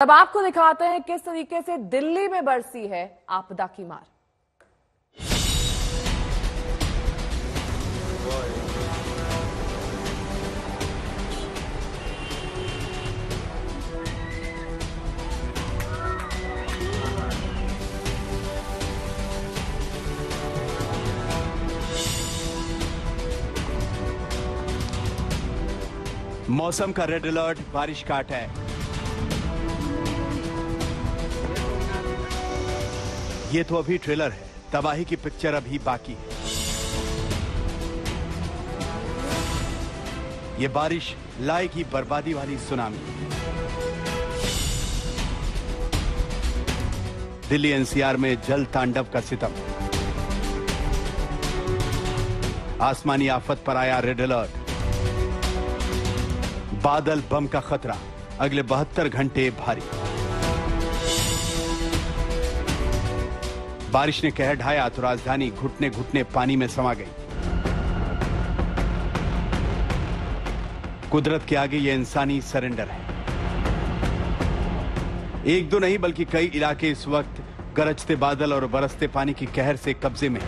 अब आपको दिखाते हैं किस तरीके से दिल्ली में बरसी है आपदा की मार। मौसम का रेड अलर्ट, बारिश का अटैक। ये तो अभी ट्रेलर है। तबाही की पिक्चर अभी बाकी है। ये बारिश लाएगी बर्बादी वाली सुनामी दिल्ली एनसीआर में जल तांडव का सितम। आसमानी आफत पर आया रेड अलर्ट बादल बम का खतरा। अगले बहत्तर घंटे भारी। बारिश ने कहर ढाया तो राजधानी घुटने घुटने पानी में समा गई। कुदरत के आगे यह इंसानी सरेंडर है। एक दो नहीं, बल्कि कई इलाके इस वक्त गरजते बादल और बरसते पानी की कहर से कब्जे में।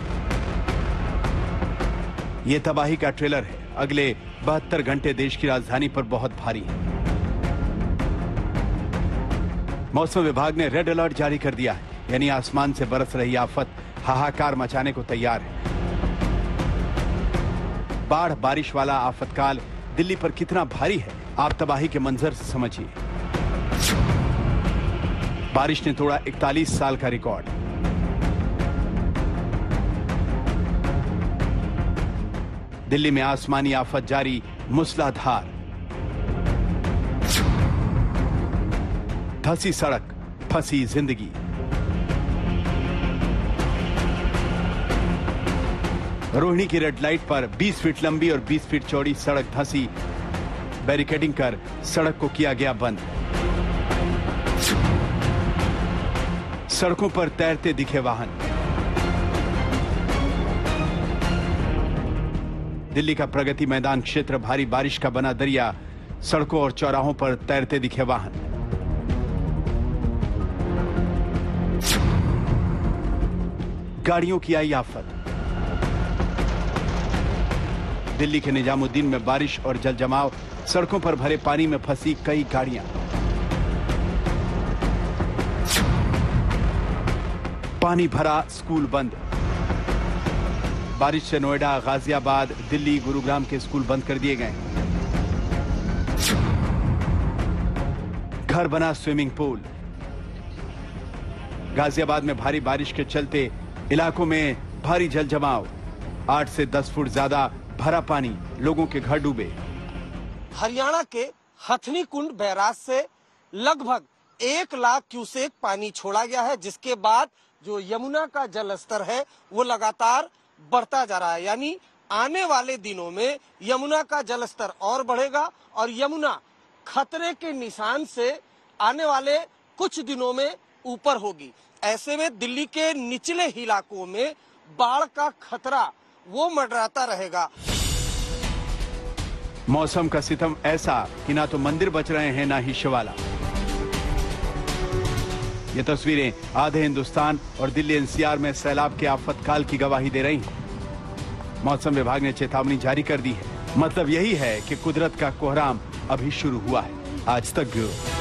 यह तबाही का ट्रेलर है। अगले बहत्तर घंटे देश की राजधानी पर बहुत भारी है। मौसम विभाग ने रेड अलर्ट जारी कर दिया है। यानी आसमान से बरस रही आफत हाहाकार मचाने को तैयार है। बाढ़, बारिश वाला आफतकाल दिल्ली पर कितना भारी है, आप तबाही के मंजर से समझिए। बारिश ने तोड़ा 41 साल का रिकॉर्ड। दिल्ली में आसमानी आफत जारी, मूसलाधार। धसी सड़क, फंसी ज़िंदगी। रोहिणी की रेड लाइट पर 20 फीट लंबी और 20 फीट चौड़ी सड़क धंसी। बैरिकेडिंग कर सड़क को किया गया बंद। सड़कों पर तैरते दिखे वाहन। दिल्ली का प्रगति मैदान क्षेत्र भारी बारिश का बना दरिया। सड़कों और चौराहों पर तैरते दिखे वाहन। गाड़ियों की आई आफत। दिल्ली के निजामुद्दीन में बारिश और जल जमाव सड़कों पर भरे पानी में फंसी कई गाड़ियाँ। पानी भरा, स्कूल बंद। बारिश से नोएडा, गाजियाबाद, दिल्ली, गुरुग्राम के स्कूल बंद कर दिए गए। घर बना स्विमिंग पूल। गाजियाबाद में भारी बारिश के चलते इलाकों में भारी जल जमाव आठ से दस फुट ज़्यादा भरा पानी लोगों के घर डूबे। हरियाणा के हथनी कुंड बैराज से लगभग एक लाख क्यूसेक पानी छोड़ा गया है, जिसके बाद जो यमुना का जल स्तर है, वो लगातार बढ़ता जा रहा है। यानी आने वाले दिनों में यमुना का जल स्तर और बढ़ेगा और यमुना खतरे के निशान से आने वाले कुछ दिनों में ऊपर होगी। ऐसे में दिल्ली के निचले इलाकों में बाढ़ का खतरा वो मंडराता रहेगा। मौसम का सितम ऐसा कि ना तो मंदिर बच रहे हैं, ना ही शिवाला ये तस्वीरें आधे हिंदुस्तान और दिल्ली एनसीआर में सैलाब के आफतकाल की गवाही दे रही मौसम विभाग ने चेतावनी जारी कर दी है। मतलब यही है कि कुदरत का कोहराम अभी शुरू हुआ है। आज तक ब्यूरो।